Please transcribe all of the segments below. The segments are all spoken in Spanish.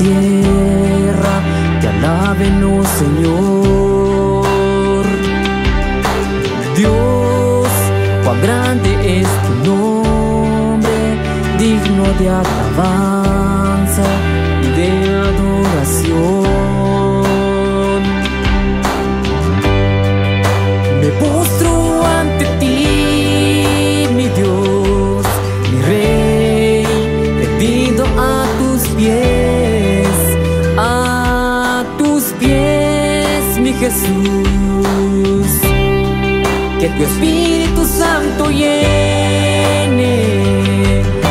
tierra te alaben, oh Señor. Dios, cuán grande es tu nombre, digno de alabanza y de adoración. Me postro ante ti, mi Dios, mi Rey, rendido a tus pies, Jesús. Que tu Espíritu Santo llene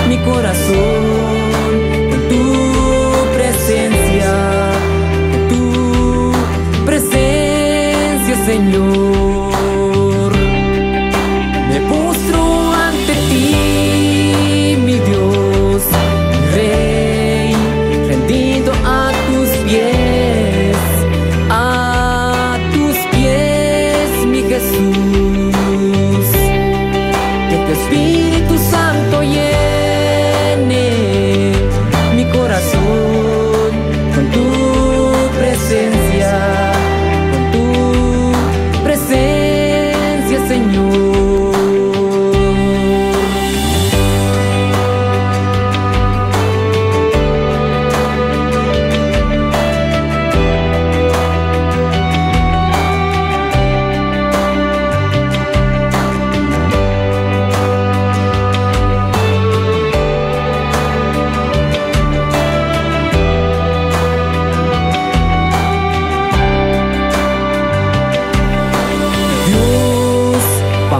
mi corazón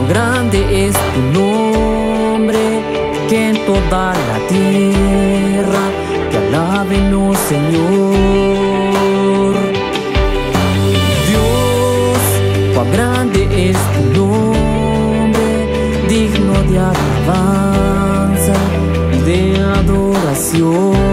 cuán grande es tu nombre, que en toda la tierra te alaben, oh Señor. Dios, cuán grande es tu nombre, digno de alabanza de adoración.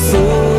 soul